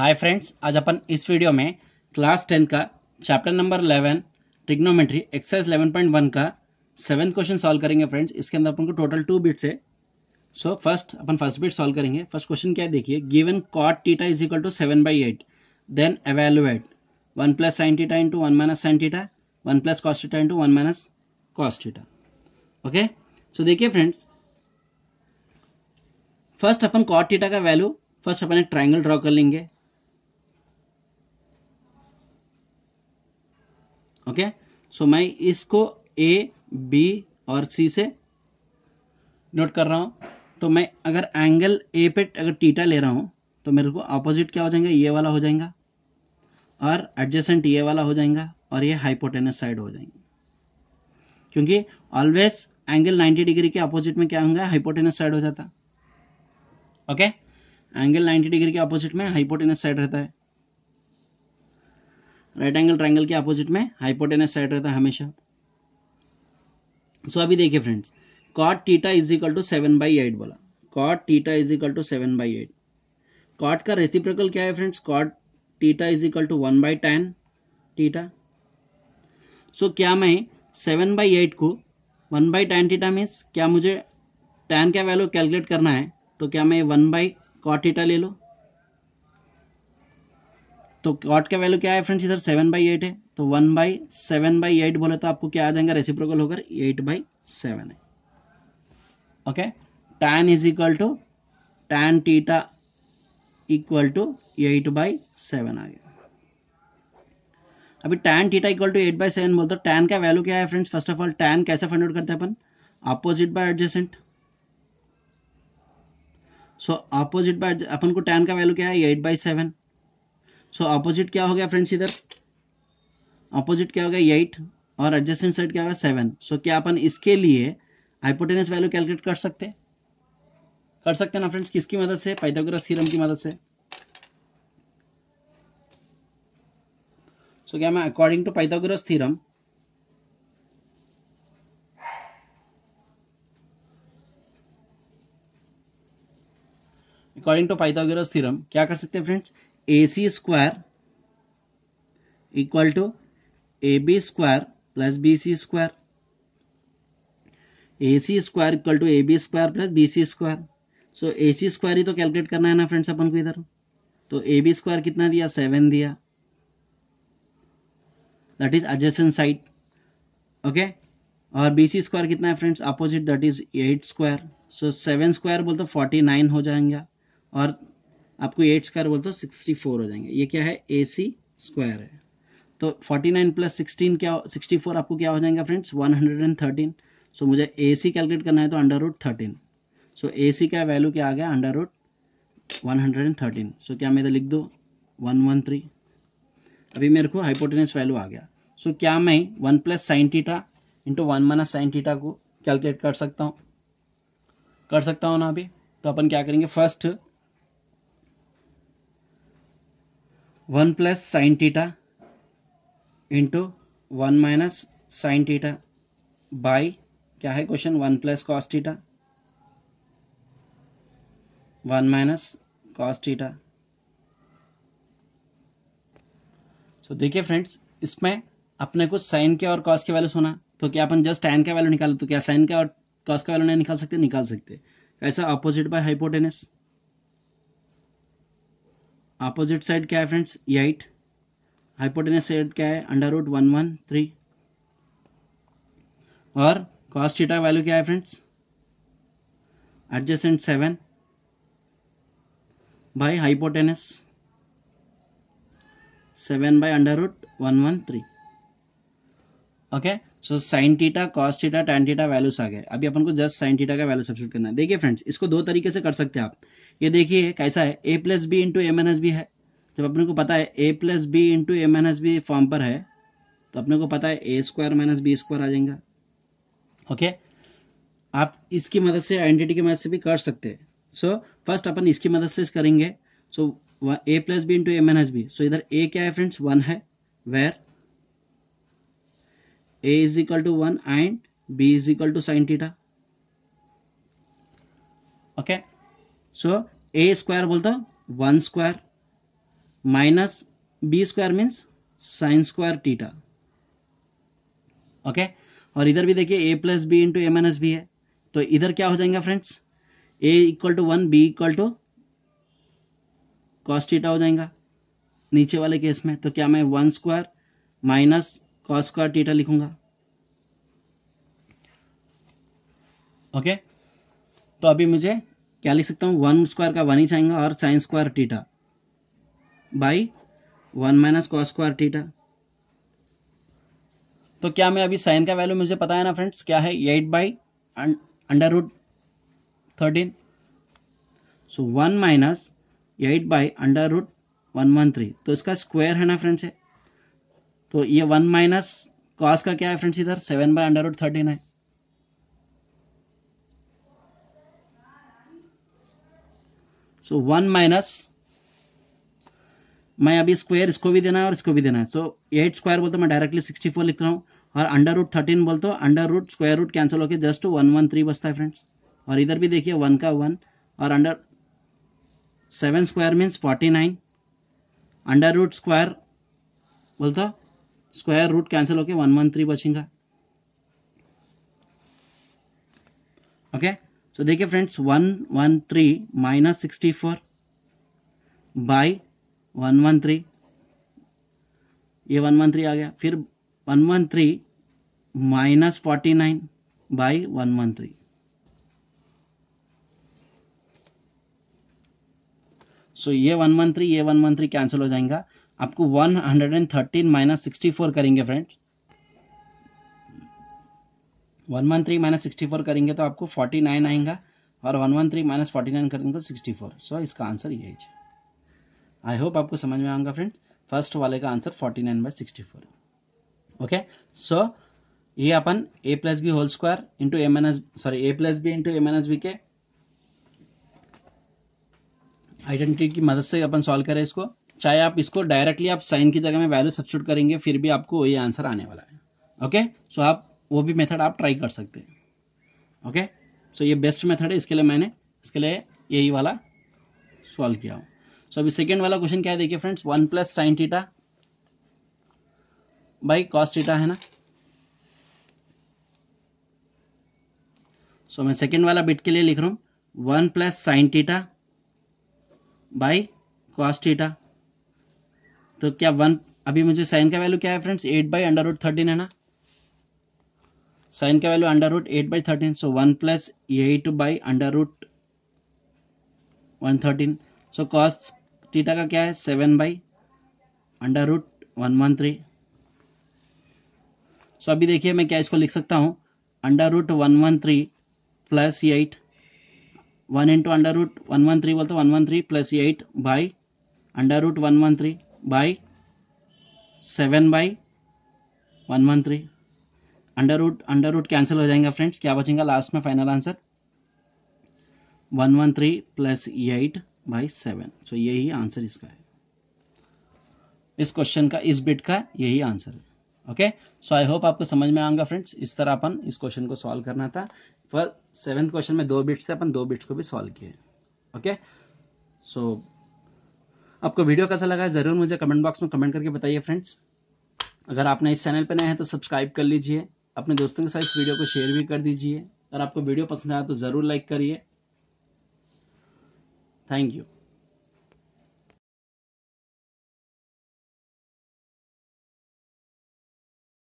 Hi friends आज अपन इस video में क्लास टेन का चैप्टर नंबर 11 ट्रिग्नोमेट्री एक्सरसाइज 11.1 का सेवेंथ क्वेश्चन सॉल्व करेंगे फ्रेंड्स इसके अंदर अपन को टोटल टू बिट्स है। सो फ़र्स्ट अपन फ़र्स्ट बिट सॉल्व करेंगे। फ़र्स्ट क्वेश्चन क्या है? देखिए given cot theta is equal to seven by eight then evaluate one plus sine theta into one minus sine theta one plus cos theta into one minus cos theta okay so देखिए friends first अपन cot theta का value first अपन एक triangle draw कर लेंगे। Okay? सो मैं इसको A B और सी से नोट कर रहा हूँ। तो मैं अगर एंगल ए पे अगर टीटा ले रहा हूँ तो मेरे को ऑपोजिट क्या हो जाएगा? ये वाला हो जाएगा और एडजेसेंट ये वाला हो जाएगा और ये हाइपोटेनस साइड हो जाएँगे। क्योंकि ऑलवेज एंगल 90 डिग्री के अपोजिट में क्या होगा? हाइपोटेनस साइड हो जाता। ओके? एंगल 90 डिग्री के अपोजिट में हाइपोटेनस साइड रहता है। राइट एंगल ट्राइंगल के अपोजिट में हाइपोटेनस साइड रहता है हमेशा। सो so, अभी देखिए friends cot theta is equal to seven by eight बोला। Cot theta is equal to seven by eight cot का रेसिप्रिकल क्या है friends cot theta is equal to one by tan theta so क्या मैं seven by eight को one by tan theta means क्या मुझे ten का वैल्यू कैलकुलेट करना है? तो क्या मैं वन बाई कॉट टीटा ले लूँ? तो कॉट का वैल्यू क्या है फ्रेंड्स इधर सेवन बाई एट है तो one by seven by eight बोले तो आपको क्या आ जाएगा? रेसिप्रोकल होकर एट बाई सेवन है। Okay tan is equal to tan theta equal to eight by seven आ गया। अभी tan theta equal to eight by seven बोलते टैन का वैल्यू क्या है friends first of all tan कैसे फाइंड आउट करते हैं अपन? Opposite by adjacent so opposite by अपन को टैन का वैल्यू क्या है? Eight by seven so opposite क्या हो गया फ्रेंड्स इधर? अपोजिट क्या हो गया एट और एडजस्टेंट साइड क्या होगा सेवन सो क्या अपन इसके लिए हाइपोटेनस वैल्यू कैलकुलेट कर सकते कर सकते ना फ्रेंड्स किसकी मदद से? पाइथागोरस थ्योरम की मदद से। सो so, क्या मैं according to Pythagoras theorem according to Pythagoras theorem क्या कर सकते हैं friends A C square equal to A B square plus B C square A C square equal to A B square plus B C square so A C square ही तो calculate करना है ना friends अपन को इधर। तो ए B square कितना दिया? Seven दिया। That is adjacent side okay और बी सी स्क्वायर कितना है friends opposite that is eight square so seven square बोलते फोर्टी नाइन हो जाएँगे। और आपको एट स्क्वायर बोलते हो सिक्सटी फोर हो जाएँगे। ये क्या है? ए सी स्क्वायर है। तो फोर्टी नाइन प्लस सिक्सटीन क्या सिक्सटी फोर आपको क्या हो जाएगा friends one hundred and thirteen so मुझे ए सी कैलकुलेट करना है तो under root thirteen so A C का वैल्यू क्या आ गया? Under root one hundred and thirteen so क्या मैं इधर लिख दो? वन वन थ्री अभी मेरे को हाइपोटेनस वैल्यू आ गया। सो so, क्या मैं one plus sine theta into one minus sine theta को कैलकुलेट कर सकता हूँ? कर सकता हूँ ना अभी? तो अपन क्या करेंगे? First one plus sine theta into one minus sine theta by, क्या है question? One plus cos theta one minus cos theta so देखिए फ्रेंड्स इसमें अपने को साइन के और कॉस के वैल्यू सुना तो क्या अपन जस्ट टैन का वैल्यू निकालो तो क्या साइन का और कॉस का वैल्यू नहीं निकाल सकते? निकाल सकते। कैसा opposite by hypotenuse opposite side क्या है फ्रेंड्स एट हाइपोटेनस साइड क्या है? Under root one one three और कॉस थीटा वैल्यू क्या है friends adjacent seven by hypotenuse seven by under root one one three okay so sine theta cos theta tan theta values आ गए। अभी अपन को just sine theta का value substitute करना है। देखिए फ्रेंड्स इसको दो तरीके से कर सकते हैं आप। ये देखिए, कैसा है? A plus B into M N S B है। जब अपने को पता है A plus B into M N S B form पर है तो अपने को पता है A square minus B square आ जाएगा। ओके आप इसकी मदद से आइडेंटिटी की मदद से भी कर सकते हैं। सो फ़र्स्ट अपन इसकी मदद से करेंगे। So A plus B into M N S B so इधर ए क्या है फ्रेंड्स वन है। Where A is equal to one and B is equal to sine theta okay so A square बोलता one square minus B square means sine square theta okay और इधर भी देखिए A plus B into A minus B है। तो इधर क्या हो जाएगा friends A equal to one B equal to cos theta हो जाएगा नीचे वाले केस में। तो क्या मैं one square minus cos square theta लिखूँगा। Okay okay? तो अभी मुझे क्या लिख सकता हूँ? वन स्क्वायर का वन ही चाहेंगे और sine square theta. By one minus cos square theta. तो क्या मैं अभी साइन का वैल्यू मुझे पता है ना फ्रेंड्स? क्या है? Eight by under root thirteen. So one minus eight by under root one one three. तो इसका स्क्वायर है ना फ्रेंड्स है तो ये वन माइनस कॉस का क्या है फ्रेंड्स इधर? Seven by under root thirteen है। सो वन माइनस मैं अभी स्क्वायर इसको भी देना है और इसको भी देना है। सो एट स्क्वायर बोलते मैं डायरेक्टली सिक्सटी फोर लिख रहा हूँ। और अंडर रूट थर्टीन बोलते हो under root square root cancel होकर जस्ट वन वन थ्री बचता है फ्रेंड्स और इधर भी देखिए वन का वन और under seven square means forty nine under root square बोलते स्क्वायर रूट कैंसिल होके वन वन थ्री बचेगा। ओके सो देखिए friends one one three minus sixty four by one one three ये वन वन थ्री आ गया। फिर one one three minus forty nine by one one three so ये one one three ये one one three cancel हो जाएगा। आपको one hundred and thirteen minus sixty four करेंगे friends one one three minus sixty four करेंगे तो आपको forty nine आएगा और one one three minus forty nine करेंगे तो सिक्सटी फोर सो इसका आंसर ये है। आई होप आपको समझ में आऊँगा फ्रेंड फ़र्स्ट वाले का answer forty nine by sixty four okay so ये अपन A plus B whole square into M N S sorry A plus B into M N S B के आइडेंटिटी की मदद से अपन सॉल्व करें इसको। चाहे आप इसको डायरेक्टली आप साइन की जगह में वैल्यू सब्सिट्यूट करेंगे, फिर भी आपको वही आंसर आने वाला है। ओके सो so, आप वो भी मेथड आप ट्राई कर सकते हैं। ओके सो ये बेस्ट मेथड है इसके लिए मैंने इसके लिए यही वाला सॉल्व किया हूँ। सो so, अभी सेकेंड वाला क्वेश्चन क्या है? देखिए friends one plus sine theta by cos theta है ना? सो so, मैं सेकेंड वाला बिट के लिए लिख रहा हूँ। One plus sine theta by cos theta तो क्या वन अभी मुझे साइन का वैल्यू क्या है friends eight by under root thirteen है ना? साइन का value under root eight by thirteen so one plus eight by under root one thirteen so cos theta का क्या है? Seven by under root one one three so अभी देखिए मैं क्या इसको लिख सकता हूँ। Under root one one three plus eight one into under root one one three बोलते one one three plus eight by under root one one three by seven by one one three under root under root cancel हो जाएगा friends क्या बचेगा? Last में final answer one one three plus eight by seven so यही answer इसका है. इस question का, इस बिट का यही आंसर है. ओके सो आई होप आपको समझ में आऊँगा फ्रेंड्स इस तरह अपन इस क्वेश्चन को सॉल्व करना था. फ़र्स्ट सेवेंथ क्वेश्चन में दो बिट्स थे, अपन दो बिट्स को भी सॉल्व किए. ओके सो आपको वीडियो कैसा लगा है? ज़रूर मुझे कमेंट बॉक्स में कमेंट करके बताइए फ्रेंड्स अगर आपने इस चैनल पर नए हैं तो सब्सक्राइब कर लीजिए. अपने दोस्तों के साथ इस वीडियो को शेयर भी कर दीजिए अगर आपको वीडियो पसंद आया तो ज़रूर लाइक करिए थैंक you.